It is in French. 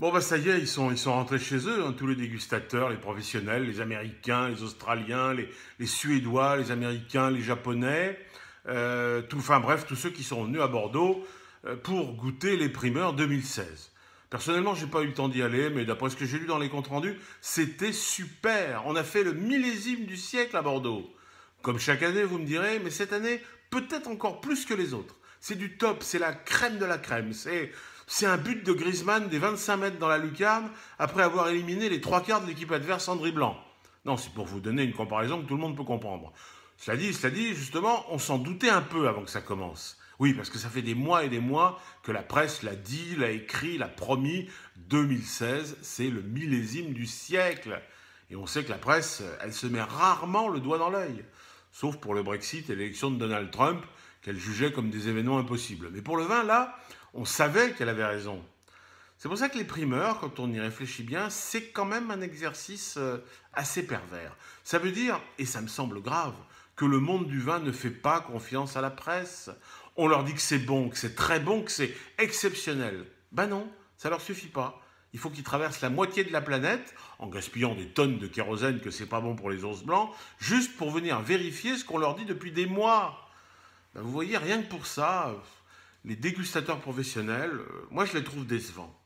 Bon bah ça y est, ils sont, rentrés chez eux, hein, tous les dégustateurs, les professionnels, les Américains, les Australiens, les, Suédois, les Américains, les Japonais, euh, tout, enfin bref, tous ceux qui sont venus à Bordeaux euh, pour goûter les primeurs 2016. Personnellement, j'ai pas eu le temps d'y aller, mais d'après ce que j'ai lu dans les comptes rendus, c'était super. On a fait le millésime du siècle à Bordeaux. Comme chaque année, vous me direz, mais cette année, peut-être encore plus que les autres. C'est du top, c'est la crème de la crème. C'est un but de Griezmann des 25 mètres dans la lucarne après avoir éliminé les trois quarts de l'équipe adverse en dribblant. Non, c'est pour vous donner une comparaison que tout le monde peut comprendre. Cela dit, cela dit, justement, on s'en doutait un peu avant que ça commence. Oui, parce que ça fait des mois et des mois que la presse l'a dit, l'a écrit, l'a promis. 2016, c'est le millésime du siècle. Et on sait que la presse, elle se met rarement le doigt dans l'œil. Sauf pour le Brexit et l'élection de Donald Trump, qu'elle jugeait comme des événements impossibles. Mais pour le vin, là, on savait qu'elle avait raison. C'est pour ça que les primeurs, quand on y réfléchit bien, c'est quand même un exercice euh, assez pervers. Ça veut dire, et ça me semble grave, que le monde du vin ne fait pas confiance à la presse. On leur dit que c'est bon, que c'est très bon, que c'est exceptionnel. Ben non, ça leur suffit pas. Il faut qu'ils traversent la moitié de la planète en gaspillant des tonnes de kérosène que c'est pas bon pour les os blancs, juste pour venir vérifier ce qu'on leur dit depuis des mois. Ben vous voyez, rien que pour ça, les dégustateurs professionnels, euh, moi je les trouve décevants.